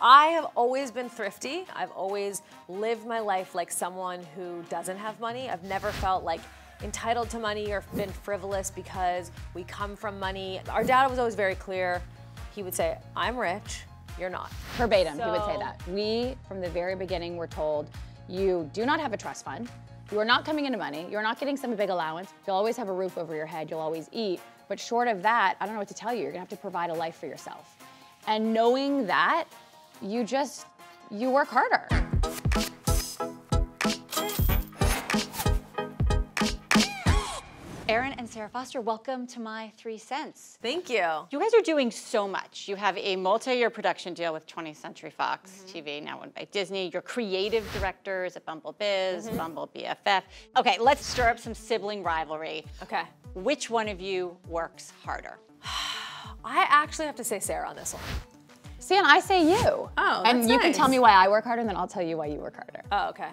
I have always been thrifty. I've always lived my life like someone who doesn't have money. I've never felt like entitled to money or been frivolous because we come from money. Our dad was always very clear. He would say, I'm rich, you're not. Verbatim, he would say that. We, from the very beginning, were told you do not have a trust fund. You are not coming into money. You're not getting some big allowance. You'll always have a roof over your head. You'll always eat. But short of that, I don't know what to tell you. You're gonna have to provide a life for yourself. And knowing that, you just, you work harder. Erin and Sarah Foster, welcome to my three cents. Thank you. You guys are doing so much. You have a multi-year production deal with 20th Century Fox mm-hmm. TV, now owned by Disney. You're creative directors at mm-hmm. Bumble Bizz, Bumble BFF. Okay, let's stir up some sibling rivalry. Okay. Which one of you works harder? I actually have to say Sarah on this one. See, and I say you. Oh, And you can tell me why I work harder, and then I'll tell you why you work harder. Oh, okay.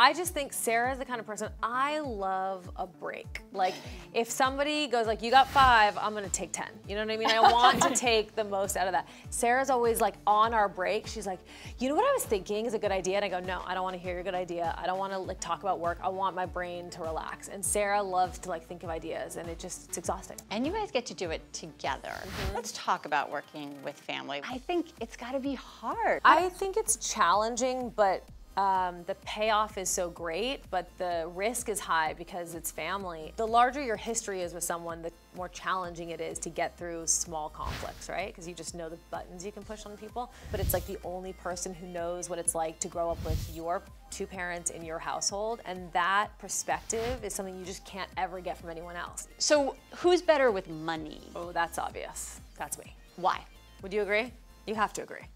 I just think Sarah is the kind of person I love a break. Like if somebody goes like you got 5, I'm going to take 10. You know what I mean? I want to take the most out of that. Sarah's always like on our break. She's like, "You know what I was thinking is a good idea?" And I go, "No, I don't want to hear your good idea. I don't want to like talk about work. I want my brain to relax." And Sarah loves to like think of ideas and it just it's exhausting. And you guys get to do it together. Mm-hmm. Let's talk about working with family. I think it's got to be hard. I think it's challenging, but um, the payoff is so great, but the risk is high because it's family. The larger your history is with someone, the more challenging it is to get through small conflicts, right? Because you just know the buttons you can push on people. But it's like the only person who knows what it's like to grow up with your two parents in your household. And that perspective is something you just can't ever get from anyone else. so, who's better with money? Oh, that's obvious. That's me. Why? Would you agree? You have to agree.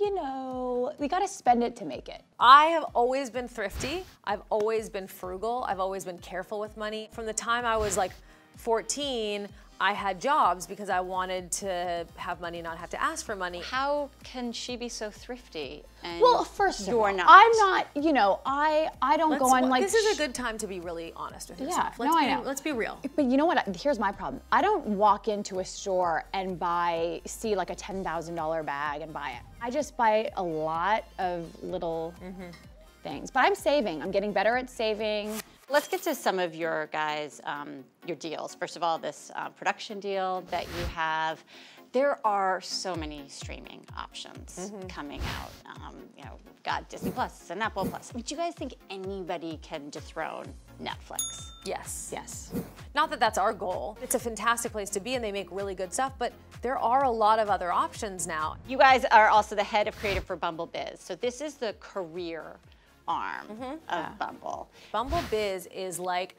You know, we gotta spend it to make it. I have always been thrifty. I've always been frugal. I've always been careful with money. From the time I was like 14, I had jobs because I wanted to have money and not have to ask for money. How can she be so thrifty? And Well, first of you're all, not. I'm not, you know, I I don't go Let's- on like this is a good time to be really honest with Yeah, yourself. no, let's I be, know. Let's be real. But you know what? Here's my problem. I don't walk into a store and buy, see like a $10,000 bag and buy it. I just buy a lot of little Mm-hmm. things. But I'm saving. I'm getting better at saving. Let's get to some of your guys, um, your deals. First of all, this uh, production deal that you have. There are so many streaming options coming out. Um, you know, we've got Disney Plus and Apple Plus. Would you guys think anybody can dethrone Netflix? Yes. Yes. Not that that's our goal. It's a fantastic place to be and they make really good stuff, but there are a lot of other options now. You guys are also the head of creative for Bumble Bizz. So this is the career arm of Bumble. Bumble Bizz is like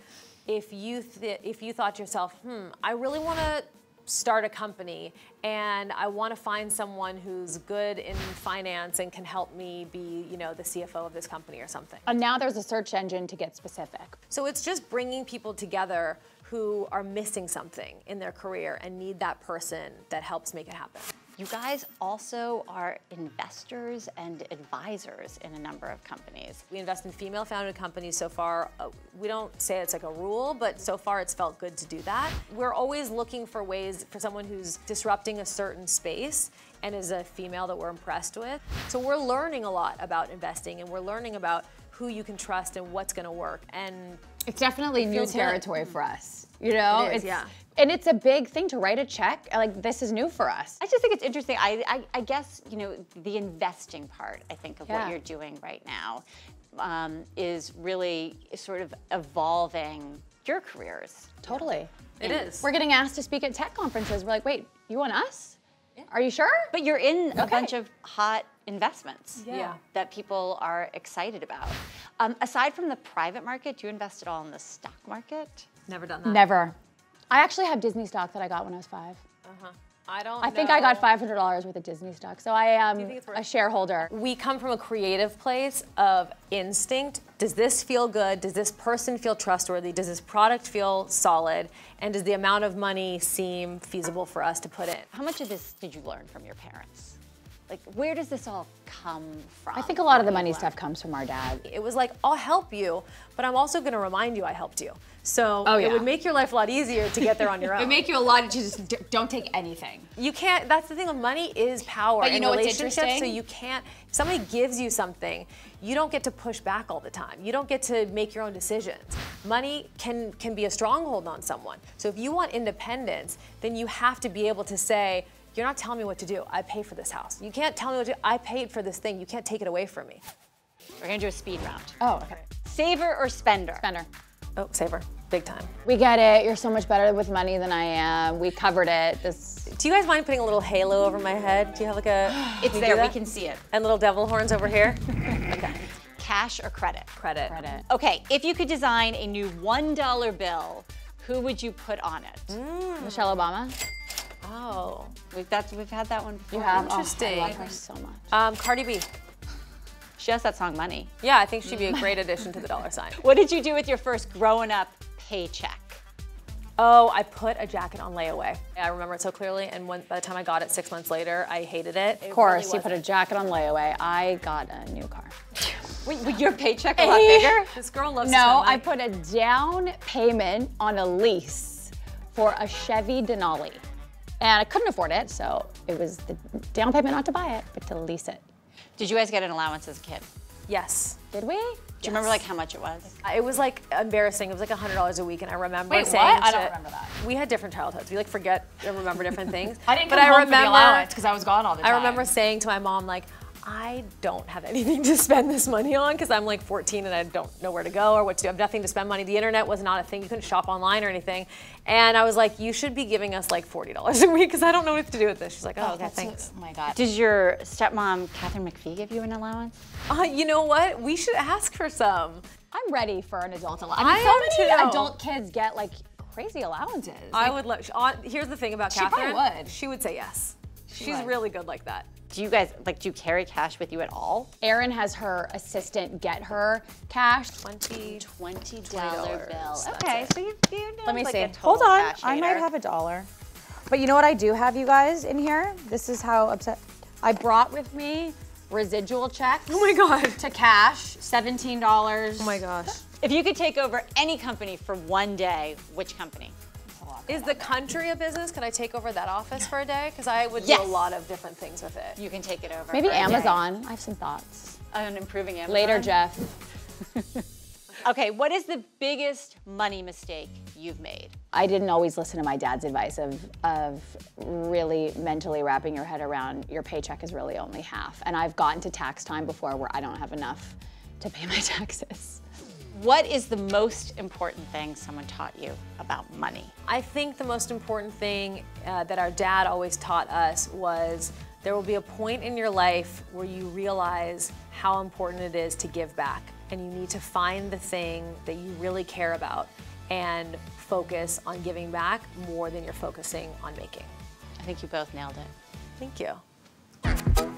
if you th- if you thought to yourself, hmm, I really want to start a company and I want to find someone who's good in finance and can help me be, you know, the CFO of this company or something. And now there's a search engine to get specific. So it's just bringing people together who are missing something in their career and need that person that helps make it happen. You guys also are investors and advisors in a number of companies. We invest in female founded companies so far. Uh, we don't say it's like a rule, but so far it's felt good to do that. We're always looking for ways for someone who's disrupting a certain space and is a female that we're impressed with. So we're learning a lot about investing and we're learning about who you can trust and what's going to work. And It's definitely new feels good. territory for us. You know, It is, it's yeah. and it's a big thing to write a check. Like this is new for us. I just think it's interesting. I, I, I guess, you know, the investing part, I think, of Yeah. what you're doing right now um, is really sort of evolving your careers. Totally. it is. We're getting asked to speak at tech conferences. We're like, wait, you want us? Are you sure? But you're in a bunch of hot investments Yeah. that people are excited about. Um, aside from the private market, do you invest at all in the stock market? Never done that. Never. I actually have Disney stock that I got when I was five. Uh huh. I don't I think I got five hundred dollars worth of Disney stock, so I am think it's worth a shareholder. We come from a creative place of instinct. Does this feel good? Does this person feel trustworthy? Does this product feel solid? And does the amount of money seem feasible for us to put in? How much of this did you learn from your parents? Like, where does this all come from? I think a lot of the money stuff comes from our dad. It was like, I'll help you, but I'm also gonna remind you I helped you. So Oh, yeah. it would make your life a lot easier to get there on your own. It would make you a lot to just don't take anything. You can't. That's the thing. Money is power. But you in know what's relationships, So you can't. If somebody gives you something, you don't get to push back all the time. You don't get to make your own decisions. Money can can be a stronghold on someone. So if you want independence, then you have to be able to say. You're not telling me what to do. I pay for this house. You can't tell me what to do. I paid for this thing. You can't take it away from me. We're gonna do a speed round. Oh, okay. Saver or spender? Spender. Oh, saver. Big time. We get it. You're so much better with money than I am. We covered it. This Do you guys mind putting a little halo over my head? Do you have like a. It's there. We can see it. And little devil horns over here? Okay. Cash or credit? Credit. credit. Okay, if you could design a new $1 bill, who would you put on it? Mm. Michelle Obama. Oh. We've, that's, we've had that one before. You have. Interesting. Oh, I love her so much. Um, Cardi B. She has that song Money. Yeah, I think she'd be a great addition to the dollar sign. What did you do with your first growing up paycheck? Oh, I put a jacket on layaway. I remember it so clearly, and when, by the time I got it six months later, I hated it. Of course, you put a jacket on layaway. I got a new car. Wait, was your paycheck a lot bigger? This girl loves No, I put a down payment on a lease for a Chevy Denali. And I couldn't afford it, so it was the down payment not to buy it, but to lease it. Did you guys get an allowance as a kid? Yes. Did we? Do you remember like how much it was? Uh, it was like embarrassing. It was like hundred dollars a week, and I remember Wait, saying what? I don't remember that. We had different childhoods. We like forget and remember different things. I didn't but come I remember, for the allowance because I was gone all the time. I remember saying to my mom like, I don't have anything to spend this money on because I'm like 14 and I don't know where to go or what to do. I have nothing to spend money. The internet was not a thing. You couldn't shop online or anything. And I was like, you should be giving us like $40 a week because I don't know what to do with this. She's like, oh, okay, thanks. Oh my God. Did your stepmom, Katharine McPhee, give you an allowance? Uh, you know what? We should ask for some. I'm ready for an adult allowance. I I mean, am so many too. adult kids get like crazy allowances. I Like, would love. on- Here's the thing about She probably Catherine. would. She would say yes. She's would. really good like that. Do you guys like do you carry cash with you at all? Erin has her assistant get her cash. 20. Twenty dollar bill. Okay, so you, you know Let me like see. Hold on, cash I might have a dollar. But you know what I do have, you guys, in here? This is how upset. I brought with me residual checks Oh my god. to cash, $17. Oh my gosh. If you could take over any company for one day, which company? Is the country a business? Could I take over that office for a day? Because I would do a lot of different things with it. You can take it over. Maybe for a day. Amazon. I have some thoughts. On improving Amazon. Later, Jeff. Okay, what is the biggest money mistake you've made? I didn't always listen to my dad's advice of, of really mentally wrapping your head around your paycheck is really only half. And I've gotten to tax time before where I don't have enough to pay my taxes. What is the most important thing someone taught you about money? I think the most important thing uh, that our dad always taught us was there will be a point in your life where you realize how important it is to give back. And you need to find the thing that you really care about and focus on giving back more than you're focusing on making. I think you both nailed it. Thank you.